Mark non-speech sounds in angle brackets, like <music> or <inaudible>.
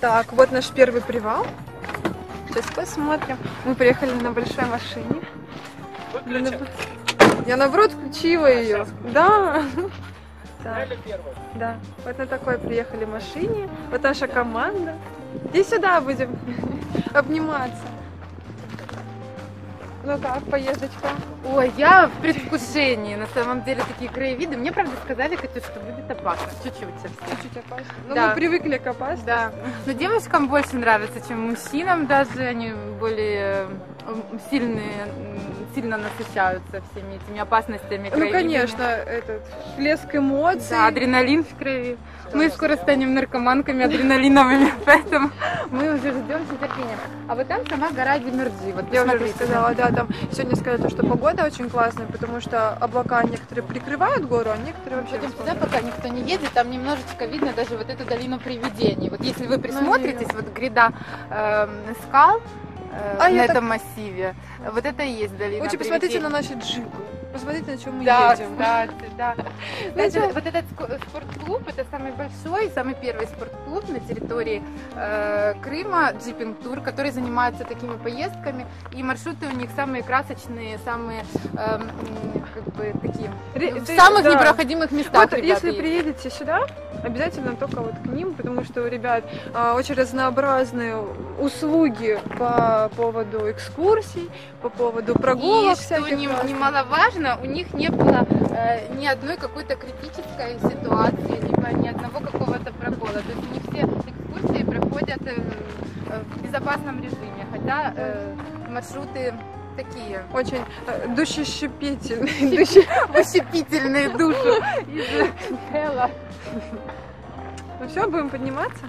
Так, вот наш первый привал. Сейчас посмотрим. Мы приехали на большой машине. Я, наоборот- Я наоборот включила ее. Да. <laughs> Так, да. Вот на такой приехали машине. Вот наша команда. И сюда будем <laughs> обниматься. Ну как, поездочка? Ой, я в предвкушении. На самом деле такие краевиды. Мне, правда, сказали, Катя, что будет опасно. Чуть-чуть совсем. Чуть-чуть опасно. Ну, Да. мы привыкли к опасности. Да. Но девушкам больше нравится, чем мужчинам даже. Они более сильные, сильно насыщаются всеми этими опасностями. Ну, конечно, этот всплеск эмоций. Да, адреналин в крови. Мы скоро станем наркоманками адреналиновыми, <laughs> поэтому мы уже ждем с нетерпением. А вот там сама гора Демерджи. Вот Я уже рассказала, да, там сегодня сказали, что погода очень классная, потому что облака некоторые прикрывают гору, а некоторые вообще туда, располагают. пока никто не едет, там немножечко видно даже вот эту долину привидений. Вот если вы присмотритесь, вот гряда эм, скал А, на этом массиве, вот это и есть долина Лучше посмотрите на наши джипы. Посмотрите, на чем мы Да, едем. кстати, да. <laughs> Ну, Кстати, вот этот спортклуб, это самый большой, самый первый спортклуб на территории э, Крыма, джипинг-тур, который занимается такими поездками. И маршруты у них самые красочные, самые м, как бы такие Ре- в ты- самых да. непроходимых местах. Вот если есть. приедете сюда, обязательно только вот к ним, потому что у ребят а, очень разнообразные услуги по поводу экскурсий, по поводу прогулок И что всяких. не- разных. Немаловажно, у них не было э, ни одной какой-то критической ситуации, либо ни одного какого-то прокола. То есть них все экскурсии проходят э, э, в безопасном режиме, хотя э, маршруты такие Очень э, душещипительные. <laughs> дуще- ущипительные душу из Хэлла. Ну все, будем подниматься?